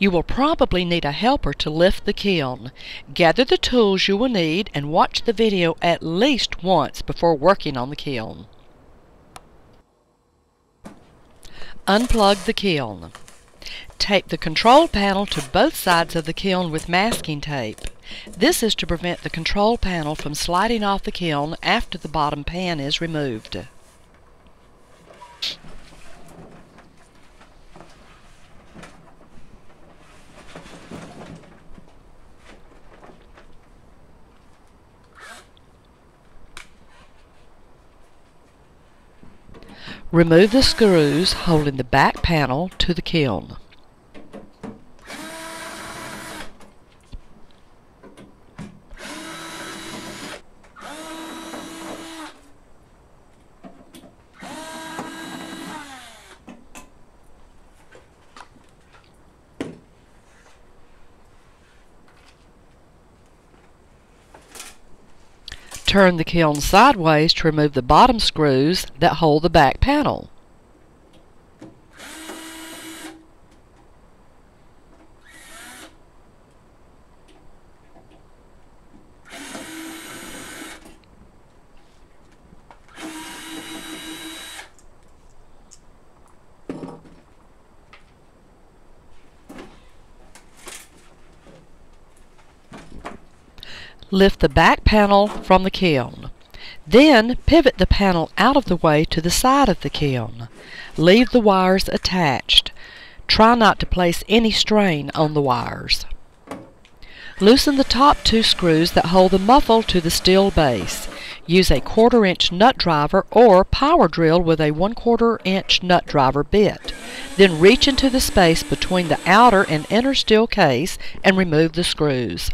You will probably need a helper to lift the kiln. Gather the tools you will need and watch the video at least once before working on the kiln. Unplug the kiln. Tape the control panel to both sides of the kiln with masking tape. This is to prevent the control panel from sliding off the kiln after the bottom pan is removed. Remove the screws holding the back panel to the kiln. Turn the kiln sideways to remove the bottom screws that hold the back panel. Lift the back panel from the kiln. Then pivot the panel out of the way to the side of the kiln. Leave the wires attached. Try not to place any strain on the wires. Loosen the top two screws that hold the muffle to the steel base. Use a quarter inch nut driver or power drill with a one quarter inch nut driver bit. Then reach into the space between the outer and inner steel case and remove the screws.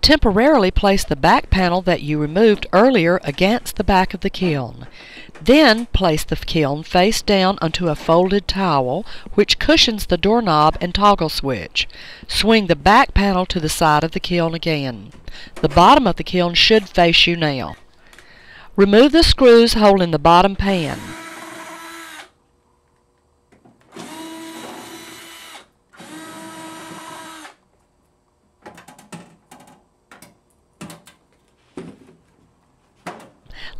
Temporarily place the back panel that you removed earlier against the back of the kiln. Then place the kiln face down onto a folded towel which cushions the doorknob and toggle switch. Swing the back panel to the side of the kiln again. The bottom of the kiln should face you now. Remove the screws holding the bottom pan.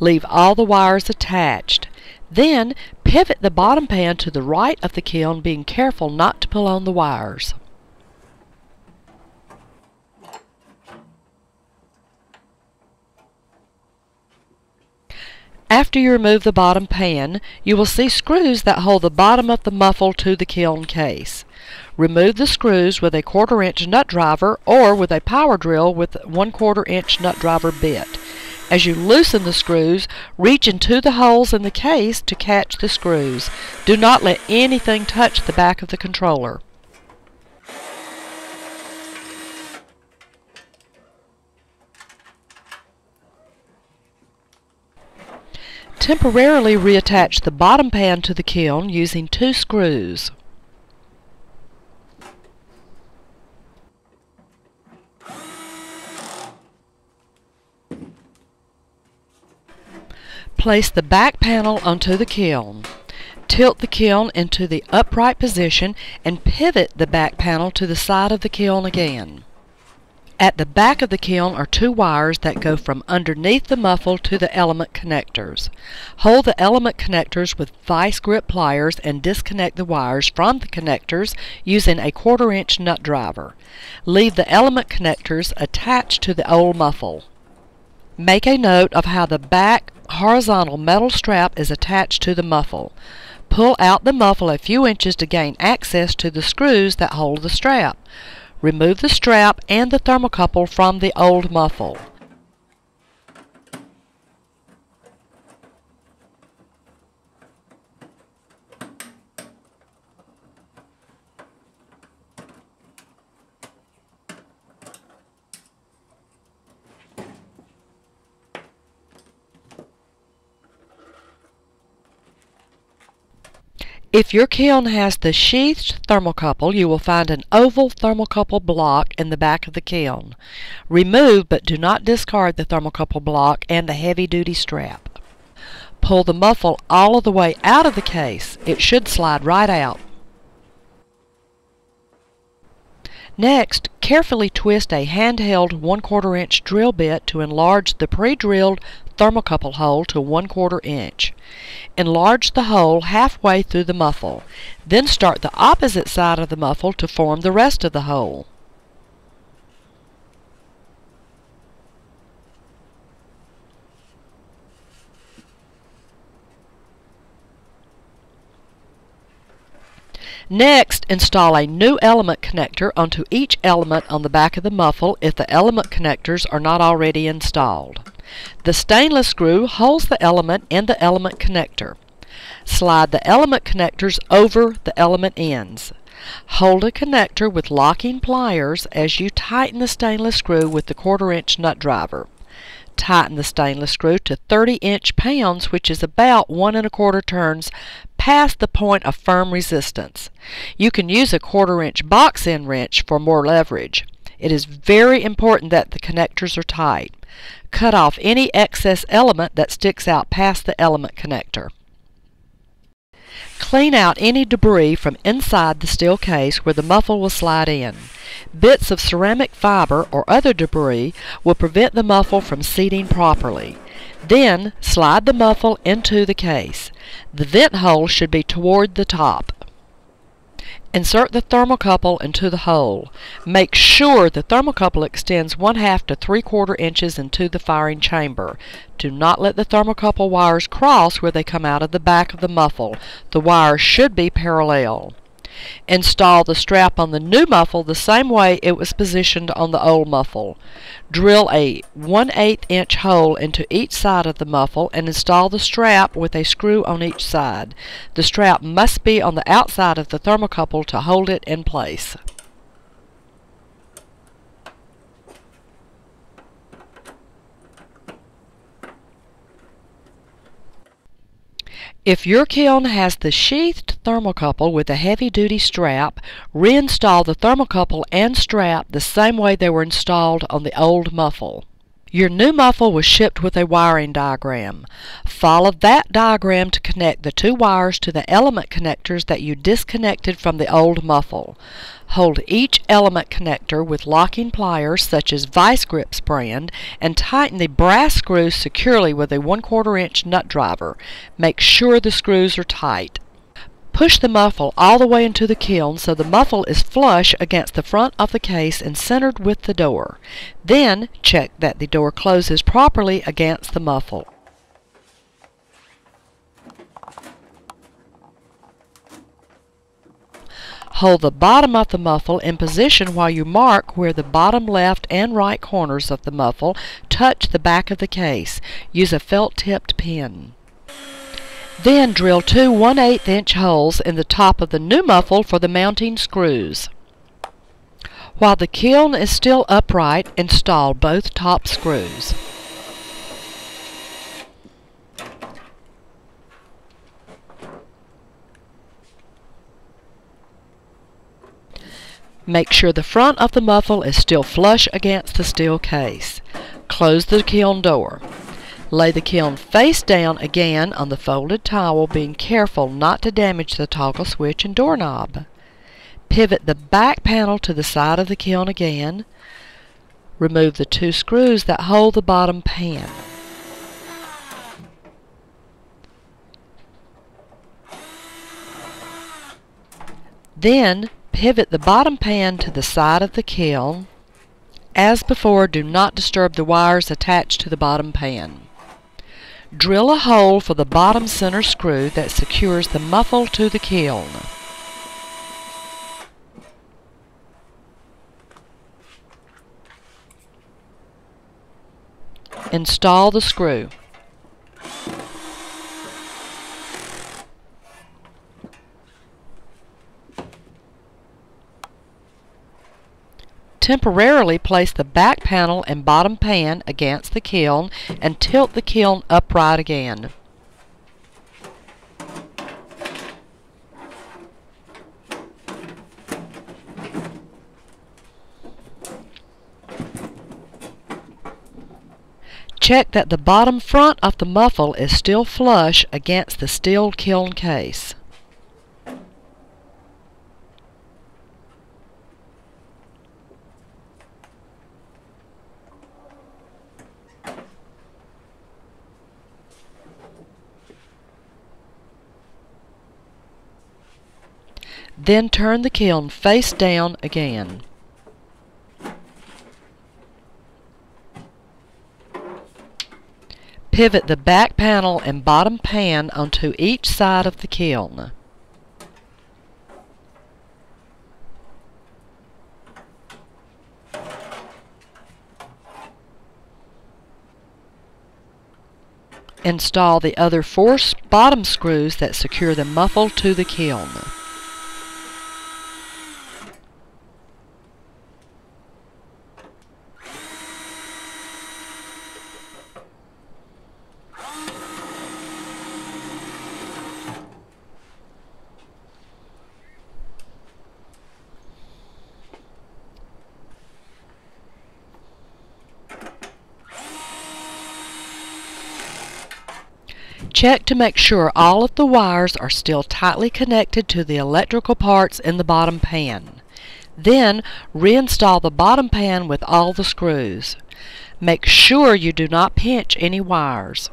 Leave all the wires attached. Then pivot the bottom pan to the right of the kiln, being careful not to pull on the wires. After you remove the bottom pan, you will see screws that hold the bottom of the muffle to the kiln case. Remove the screws with a quarter inch nut driver or with a power drill with one quarter inch nut driver bit. As you loosen the screws, reach into the holes in the case to catch the screws. Do not let anything touch the back of the controller. Temporarily reattach the bottom pan to the kiln using two screws. Place the back panel onto the kiln. Tilt the kiln into the upright position and pivot the back panel to the side of the kiln again. At the back of the kiln are two wires that go from underneath the muffle to the element connectors. Hold the element connectors with vice grip pliers and disconnect the wires from the connectors using a quarter inch nut driver. Leave the element connectors attached to the old muffle. Make a note of how the back horizontal metal strap is attached to the muffle. Pull out the muffle a few inches to gain access to the screws that hold the strap. Remove the strap and the thermocouple from the old muffle. If your kiln has the sheathed thermocouple, you will find an oval thermocouple block in the back of the kiln. Remove but do not discard the thermocouple block and the heavy-duty strap. Pull the muffle all of the way out of the case. It should slide right out. Next, carefully twist a handheld 1 quarter inch drill bit to enlarge the pre-drilled thermocouple hole to 1 quarter inch. Enlarge the hole halfway through the muffle. Then start the opposite side of the muffle to form the rest of the hole. Next, install a new element connector onto each element on the back of the muffle if the element connectors are not already installed. The stainless screw holds the element in the element connector. Slide the element connectors over the element ends. Hold a connector with locking pliers as you tighten the stainless screw with the quarter inch nut driver. Tighten the stainless screw to 30 inch pounds, which is about one and a quarter turns past the point of firm resistance. You can use a quarter inch box end wrench for more leverage. It is very important that the connectors are tight. Cut off any excess element that sticks out past the element connector. Clean out any debris from inside the steel case where the muffle will slide in. Bits of ceramic fiber or other debris will prevent the muffle from seating properly. Then slide the muffle into the case. The vent hole should be toward the top. Insert the thermocouple into the hole. Make sure the thermocouple extends one half to three quarter inches into the firing chamber. Do not let the thermocouple wires cross where they come out of the back of the muffle. The wires should be parallel. Install the strap on the new muffle the same way it was positioned on the old muffle. Drill a 1 8 inch hole into each side of the muffle and install the strap with a screw on each side. The strap must be on the outside of the thermocouple to hold it in place. If your kiln has the sheathed thermocouple with a heavy-duty strap, reinstall the thermocouple and strap the same way they were installed on the old muffle. Your new muffle was shipped with a wiring diagram. Follow that diagram to connect the two wires to the element connectors that you disconnected from the old muffle. Hold each element connector with locking pliers such as Vise-Grips brand and tighten the brass screws securely with a 1 4 inch nut driver. Make sure the screws are tight. Push the muffle all the way into the kiln so the muffle is flush against the front of the case and centered with the door. Then check that the door closes properly against the muffle. Hold the bottom of the muffle in position while you mark where the bottom left and right corners of the muffle touch the back of the case. Use a felt-tipped pin. Then drill two 1 8 inch holes in the top of the new muffle for the mounting screws. While the kiln is still upright, install both top screws. Make sure the front of the muffle is still flush against the steel case. Close the kiln door. Lay the kiln face down again on the folded towel, being careful not to damage the toggle switch and doorknob. Pivot the back panel to the side of the kiln again. Remove the two screws that hold the bottom pan. Then Pivot the bottom pan to the side of the kiln. As before, do not disturb the wires attached to the bottom pan. Drill a hole for the bottom center screw that secures the muffle to the kiln. Install the screw. Temporarily place the back panel and bottom pan against the kiln and tilt the kiln upright again. Check that the bottom front of the muffle is still flush against the steel kiln case. Then turn the kiln face down again. Pivot the back panel and bottom pan onto each side of the kiln. Install the other four bottom screws that secure the muffle to the kiln. Check to make sure all of the wires are still tightly connected to the electrical parts in the bottom pan. Then reinstall the bottom pan with all the screws. Make sure you do not pinch any wires.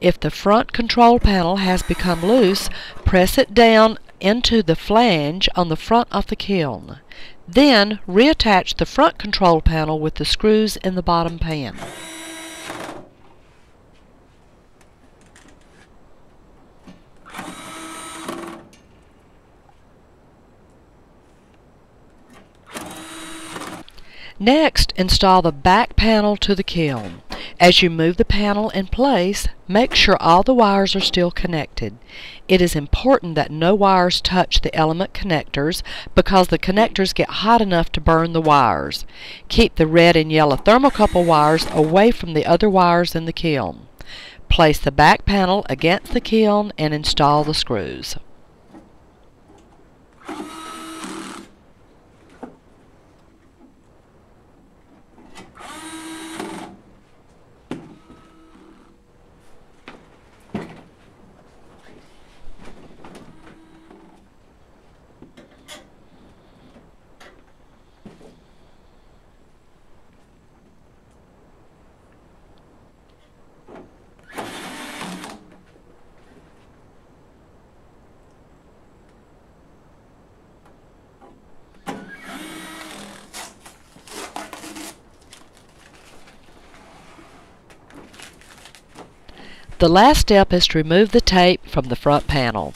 If the front control panel has become loose, press it down into the flange on the front of the kiln. Then reattach the front control panel with the screws in the bottom pan. Next, install the back panel to the kiln. As you move the panel in place, make sure all the wires are still connected. It is important that no wires touch the element connectors because the connectors get hot enough to burn the wires. Keep the red and yellow thermocouple wires away from the other wires in the kiln. Place the back panel against the kiln and install the screws. The last step is to remove the tape from the front panel.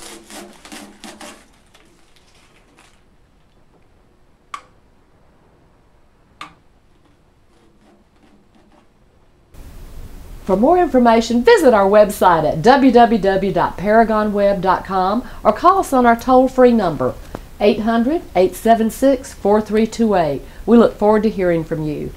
For more information, visit our website at www.paragonweb.com or call us on our toll-free number, 800-876-4328. We look forward to hearing from you.